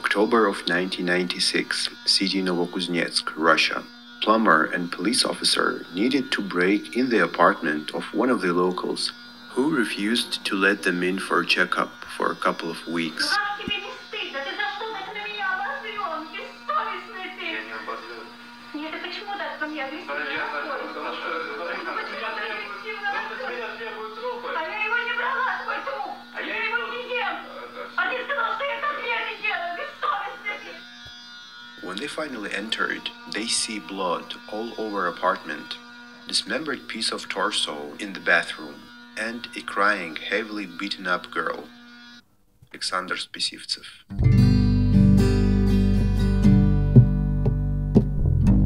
October of 1996, city Novokuznetsk, Russia. Plumber and police officer needed to break in the apartment of one of the locals, who refused to let them in for a checkup for a couple of weeks. Как тебе не стыдно? Ты за что так на меня обозлен? Бессовестный ты! Я не обозлен. Нет, ты почему так ко мне агрессивно Я подходишь? потому что Почему When they finally entered, they see blood all over apartment, dismembered piece of torso in the bathroom, and a crying, heavily beaten up girl. Alexander Spesivtsev.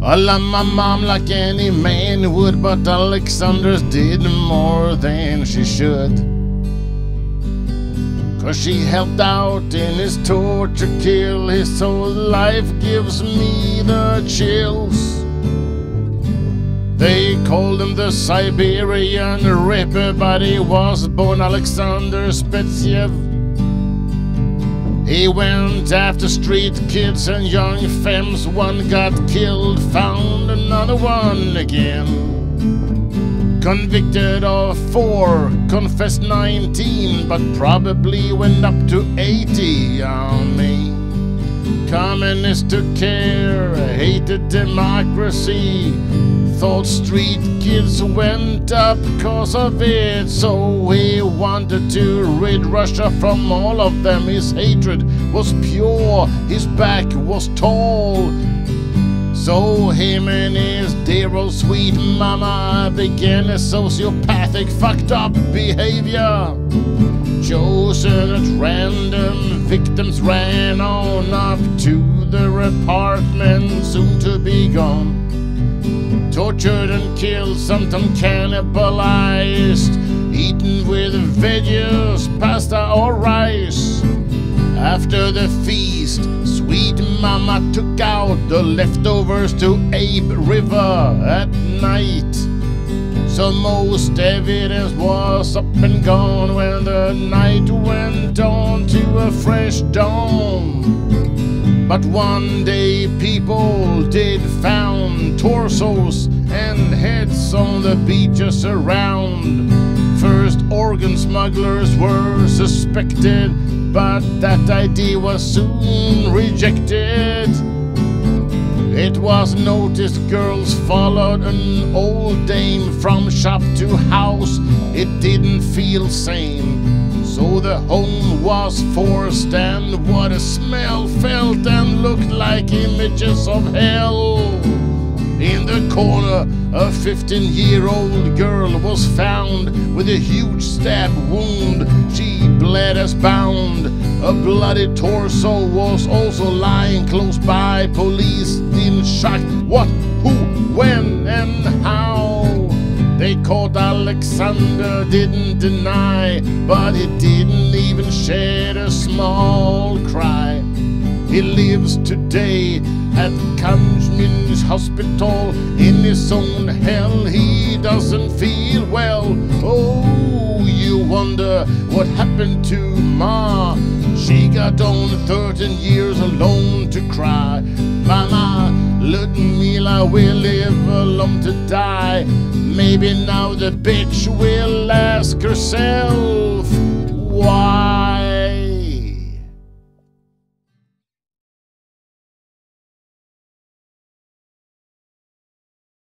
I love my mom like any man would, but Alexander's did more than she should. Cause she helped out in his torture kill. His whole life gives me the chills. They called him the Siberian Ripper, but he was born Alexander Spesivtsev. He went after street kids and young femmes. One got killed, found another one again. Convicted of four, confessed 19, but probably went up to 80 on me. Communists took care, hated democracy. Thought street kids went up cause of it, so he wanted to rid Russia from all of them. His hatred was pure, his back was tall. So him and his dear old sweet mama began a sociopathic, fucked up behavior. Chosen at random, victims ran on up to their apartment, soon to be gone. Tortured and killed, sometimes cannibalized, eaten with veggies, pasta or rice. After the feast, sweet mama took out the leftovers to Aba River at night. So most evidence was up and gone when the night went on to a fresh dawn. But one day people did found torsos and heads on the beaches around. First organ smugglers were suspected, but that idea was soon rejected. It was noticed girls followed an old dame from shop to house. It didn't feel sane. So the home was forced, and what a smell felt and looked like images of hell. In the corner, a 15 year old girl was found with a huge stab wound. She bled as bound. A bloody torso was also lying close by. Police in shock. What, who, when, and how? They caught Alexander, didn't deny, but he didn't even shed a small cry. He lives today at Kamyshin's hospital his own hell. He doesn't feel well. Oh, you wonder what happened to Ma. She got on 13 years alone to cry. Mama, Ludmila will live alone to die. Maybe now the bitch will ask herself why.